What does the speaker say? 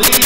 believe.